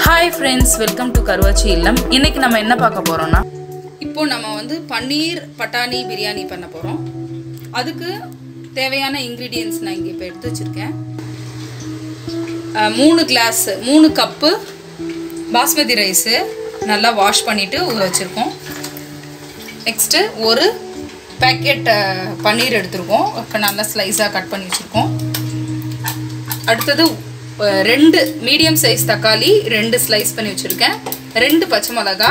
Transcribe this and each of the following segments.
Hi friends welcome to Karuvachi இல்லம். இன்னைக்கு நம்ம என்ன பார்க்க போறோம்னா இப்போ நம்ம வந்து பன்னீர் பட்டாணி பிரியாணி பண்ண போகிறோம் அதுக்கு தேவையான இன்க்ரீடியன்ஸ் நான் இங்கே இப்போ எடுத்து வச்சுருக்கேன். மூணு கிளாஸ் மூணு கப்பு பாஸ்மதி ரைஸு நல்லா வாஷ் பண்ணிவிட்டு ஊற வச்சுருக்கோம். நெக்ஸ்ட்டு ஒரு பேக்கெட் பன்னீர் எடுத்திருக்கோம். இப்போ நல்லா ஸ்லைஸாக கட் பண்ணி வச்சுருக்கோம். அடுத்தது ரெண்டு மீடியம் சைஸ் தக்காளி ரெண்டு ஸ்லைஸ் பண்ணி வச்சுருக்கேன். ரெண்டு பச்சை மிளகா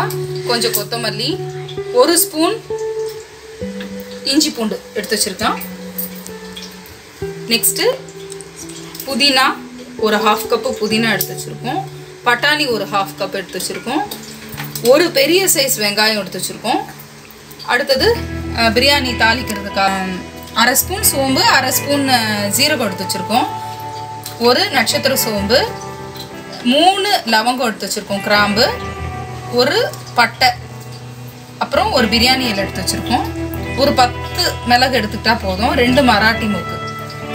கொஞ்சம் கொத்தமல்லி ஒரு ஸ்பூன் இஞ்சி பூண்டு எடுத்து வச்சுருக்கேன் நெக்ஸ்ட்டு புதினா ஒரு ஹாஃப் கப்பு புதினா எடுத்து வச்சுருக்கோம். பட்டாணி ஒரு ஹாஃப் கப் எடுத்து வச்சுருக்கோம். ஒரு பெரிய சைஸ் வெங்காயம் எடுத்து வச்சுருக்கோம். அடுத்தது பிரியாணி தாளிக்கிறதுக்காக அரை ஸ்பூன் சோம்பு அரை ஸ்பூன் ஜீரகம் எடுத்து வச்சுருக்கோம். ஒரு நட்சத்திர சோம்பு மூணு லவங்கம் எடுத்து வச்சுருக்கோம் கிராம்பு ஒரு பட்டை அப்புறம் ஒரு பிரியாணி இலை எடுத்து வச்சுருக்கோம். ஒரு பத்து மிளகு எடுத்துக்கிட்டா போதும் ரெண்டு மராட்டி மூக்கு.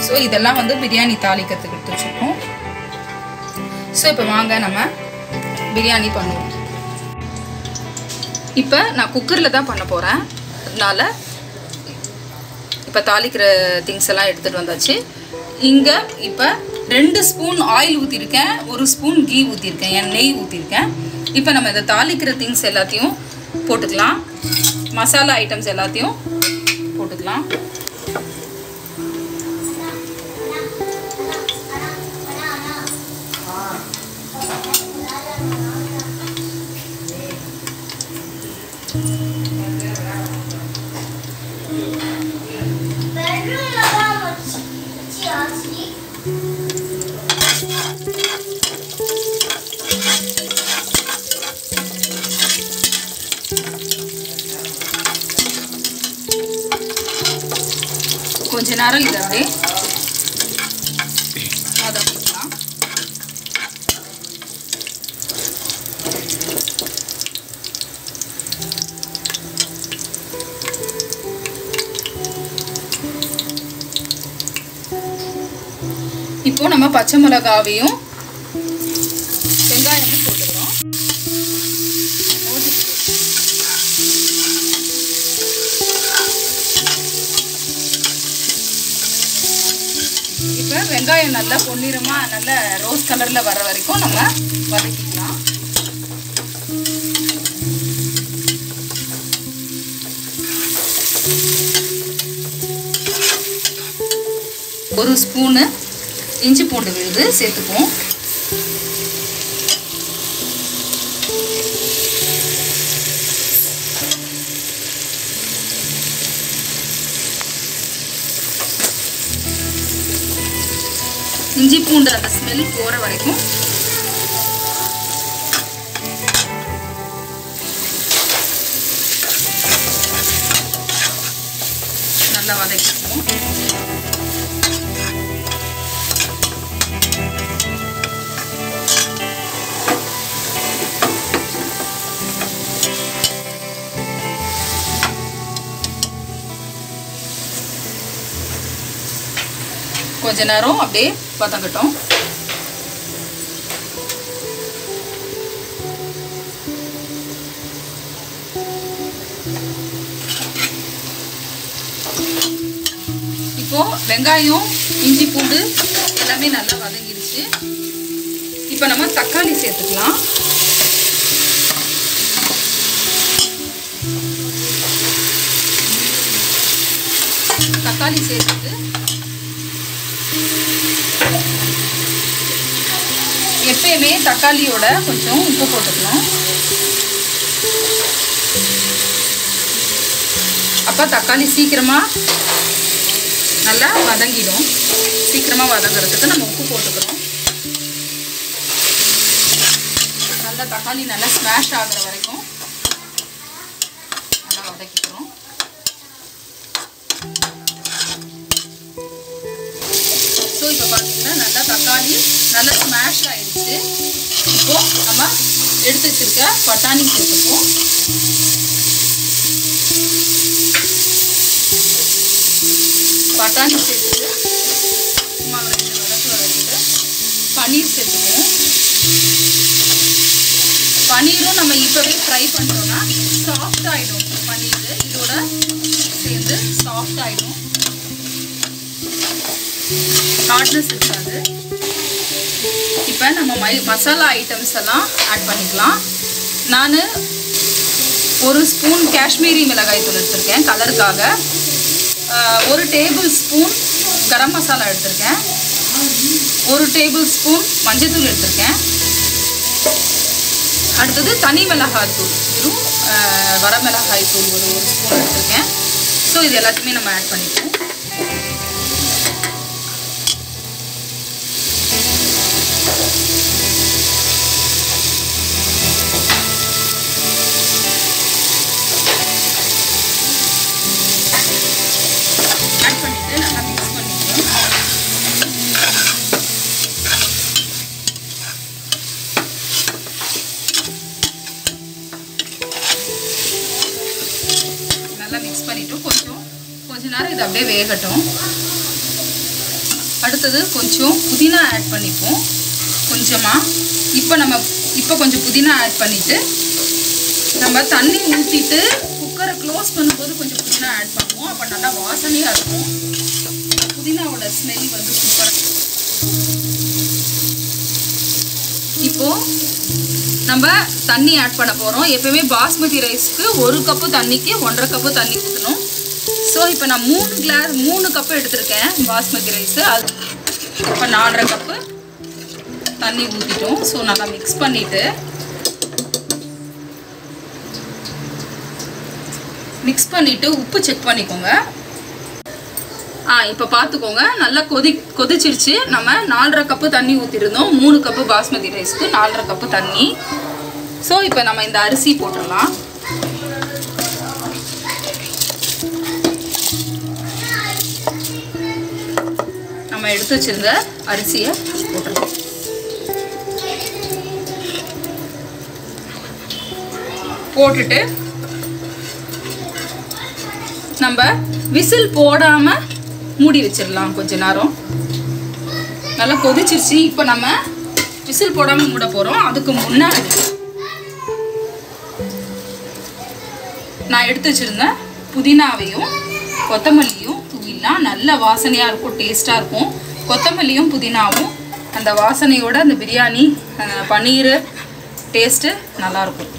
ஸோ இதெல்லாம் வந்து பிரியாணி தாளிக்கிறதுக்கு எடுத்து வச்சுருக்கோம். ஸோ இப்போ வாங்க நம்ம பிரியாணி பண்ணுவோம். இப்போ நான் குக்கரில் தான் பண்ண போகிறேன் அதனால இப்போ தாளிக்கிற திங்ஸ் எல்லாம் எடுத்துகிட்டு வந்தாச்சு. இங்கே இப்போ ரெண்டு ஸ்பூன் ஆயில் ஊற்றிருக்கேன் ஒரு ஸ்பூன் கீ ஊற்றிருக்கேன் என் நெய் ஊற்றிருக்கேன் இப்போ நம்ம இதை தாளிக்கிற திங்ஸ் எல்லாத்தையும் போட்டுக்கலாம். மசாலா ஐட்டம்ஸ் எல்லாத்தையும் போட்டுக்கலாம். நேரம் இதை அப்படியே வதக்கிக்கலாம் இப்போ நம்ம பச்சை மிளகாவையும் வெங்காயமும் போட்டுக்கிறோம் ஓட்டிக்கிட்டு இப்போ வெங்காயம் நல்லா பொன்னிறமாக நல்ல ரோஸ் கலரில் வர வரைக்கும் நம்ம வதக்கிக்கலாம். ஒரு ஸ்பூனு இஞ்சி பூண்டு விழுது சேர்த்துக்குவோம். இஞ்சி பூண்டு அந்த ஸ்மெல் போகிற வரைக்கும். நல்லா வதக்கிக்குவோம் கொஞ்ச நேரம் அப்படியே வதங்கட்டும் இப்போ வெங்காயம் இஞ்சி பூண்டு எல்லாமே நல்லா வதங்கிடுச்சு இப்போ நம்ம தக்காளி சேர்த்துக்கலாம். தக்காளி சேர்த்துட்டு எப்பயுமே தக்காளியோட கொஞ்சம் உப்பு போட்டுக்கணும். அப்போ தக்காளி சீக்கிரமாக நல்லா வதங்கிடும். சீக்கிரமாக வதங்குறதுக்கு நம்ம உப்பு போட்டுக்கிறோம். நல்லா தக்காளி நல்லா ஸ்மாஷ் ஆகிற வரைக்கும் நல்லா ஸ்மாஷ் ஆகிடுச்சு இப்போ நம்ம எடுத்து வச்சுருக்க பட்டாணி சேர்த்துப்போம். பட்டாணி சேர்த்துட்டு சும்மா ஒரு ரெண்டு வதக்கு வதக்கிட்டு பன்னீர் சேர்த்துக்குவோம் பன்னீரும் நம்ம இப்போவே ஃப்ரை பண்ணிட்டோம்னா சாஃப்ட் ஆகிடும் பன்னீர் இதோட சேர்ந்து சாஃப்ட் ஆகிடும் ஹார்ட்னஸ் இருக்காது. இப்போ நம்ம மை மசாலா ஐட்டம்ஸ் எல்லாம் ஆட் பண்ணிக்கலாம். நான் ஒரு ஸ்பூன் காஷ்மீரி மிளகாய் தூள் எடுத்திருக்கேன் கலருக்காக ஒரு டேபிள் ஸ்பூன் கரம் மசாலா எடுத்திருக்கேன். ஒரு டேபிள் ஸ்பூன் மஞ்சத்தூள் எடுத்திருக்கேன். அடுத்தது தனி மிளகாய் தூள் வெறும் வரமிளகாய் தூள் ஒரு ஒரு ஸ்பூன் எடுத்திருக்கேன். ஸோ இது எல்லாத்தையுமே நம்ம ஆட் பண்ணிப்போம் இது அப்படியே வேகட்டும். அடுத்தது கொஞ்சம் புதினா ஆட் பண்ணிப்போம். கொஞ்சமாக இப்போ நம்ம இப்போ கொஞ்சம் புதினா ஆட் பண்ணிவிட்டு நம்ம தண்ணி ஊற்றிட்டு குக்கரை க்ளோஸ் பண்ணும்போது கொஞ்சம் புதினா ஆட் பண்ணுவோம். அப்போ நல்லா வாசனையாக இருக்கும். புதினாவோட ஸ்மெல் வந்து சூப்பராக இப்போது நம்ம தண்ணி ஆட் பண்ண போகிறோம் எப்போயுமே பாஸ்மதி ரைஸ்க்கு ஒரு கப்பு தண்ணிக்கு ஒன்றரை கப்பு தண்ணி ஊற்றணும் ஸோ இப்போ நான் மூணு கிளாஸ் மூணு கப்பு எடுத்திருக்கேன் பாஸ்மதி ரைஸு அது இப்போ நாலரை கப்பு தண்ணி ஊற்றிட்டோம் ஸோ நல்லா மிக்ஸ் பண்ணிவிட்டு மிக்ஸ் பண்ணிவிட்டு உப்பு செக் பண்ணிக்கோங்க. ஆ இப்போ பார்த்துக்கோங்க நல்லா கொதி கொதிச்சிருச்சு. நம்ம நாலரை கப்பு தண்ணி ஊற்றிருந்தோம் மூணு கப்பு பாஸ்மதி ரைஸ்க்கு நாலரை கப்பு தண்ணி. ஸோ இப்போ நம்ம இந்த அரிசி போட்டுடலாம். நம்ம எடுத்து வச்சிருந்த அரிசியை போட்டுடலாம். போட்டுட்டு நம்ம விசில் போடாமல் மூடி வச்சிடலாம் கொஞ்ச நேரம். நல்லா கொதிச்சிருச்சு. இப்போ நம்ம விசில் போடாமல் மூட போகிறோம் அதுக்கு முன்னாடி நான் எடுத்து வச்சுருந்தேன் புதினாவையும் கொத்தமல்லியும் தூவிடலாம் நல்ல வாசனையாக இருக்கும் டேஸ்ட்டாக இருக்கும். கொத்தமல்லியும் புதினாவும் அந்த வாசனையோட அந்த பிரியாணி பன்னீர் டேஸ்ட்டு நல்லாயிருக்கும்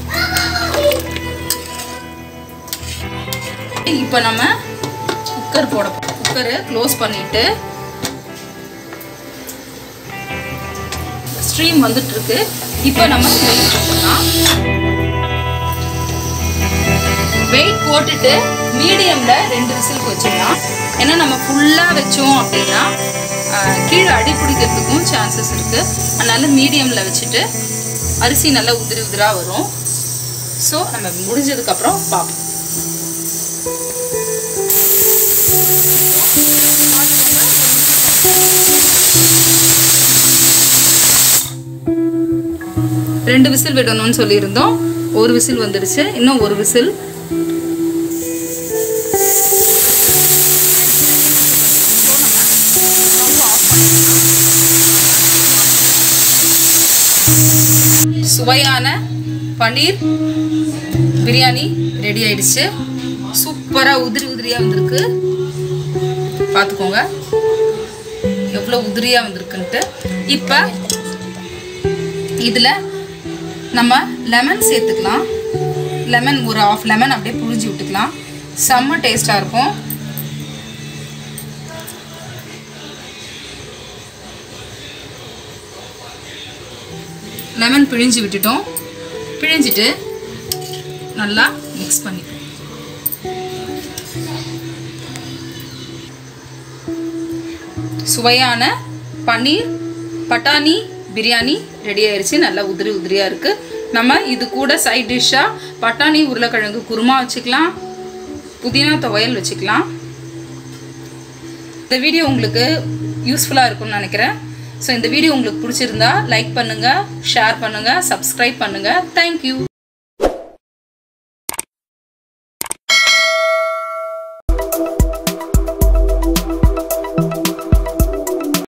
இப்போ நம்ம குக்கர் போட குக்கரை க்ளோஸ் பண்ணிவிட்டு ஸ்ட்ரீம் வந்துட்டுருக்கு இப்போ நம்ம போட்டுக்கலாம் போட்டுட்டு மீடியம்ல ரெண்டு விசிலுக்கு வச்சிடலாம். ஏன்னா நம்ம ஃபுல்லாக வச்சோம் அப்படின்னா கீழே அடி பிடிக்கிறதுக்கும் சான்சஸ் இருக்கு. அதனால மீடியம்ல வச்சுட்டு அரிசி நல்லா உதிரி உதிரா வரும். ஸோ நம்ம முடிஞ்சதுக்கப்புறம் பார்ப்போம். ரெண்டு விசில் விடணும்னு சொல்லியிருந்தோம். ஒரு விசில் வந்துடுச்சு. இன்னும் ஒரு விசில் சுவையான பன்னீர் பிரியாணி ரெடி ஆயிடுச்சு. சூப்பராக உதிரி உதிரியாக வந்திருக்கு. பார்த்துக்கோங்க எவ்வளோ உதிரியாக வந்திருக்குன்ட்டு. இப்போ இதில் நம்ம லெமன் சேர்த்துக்கலாம். லெமன் ஒரு ஆஃப் லெமன் அப்படியே புழிஞ்சு விட்டுக்கலாம். செம்ம டேஸ்ட்டாக இருக்கும். லெமன் பிழிஞ்சு விட்டுட்டோம். பிழிஞ்சிட்டு நல்லா மிக்ஸ் பண்ணிப்போம் சுவையான பன்னீர் பட்டாணி பிரியாணி ரெடி ஆயிடுச்சு நல்லா உதிரி உதிரியாக இருக்குது நம்ம இது கூட சைட் டிஷ்ஷாக பட்டாணி உருளைக்கிழங்கு குருமா வச்சுக்கலாம். புதினா துவையல் வச்சுக்கலாம். இந்த வீடியோ உங்களுக்கு யூஸ்ஃபுல்லாக இருக்கும்னு நினைக்கிறேன். ஸோ இந்த வீடியோ உங்களுக்கு பிடிச்சிருந்தா லைக் பண்ணுங்கள் ஷேர் பண்ணுங்கள் சப்ஸ்கிரைப் பண்ணுங்கள் தேங்க்யூ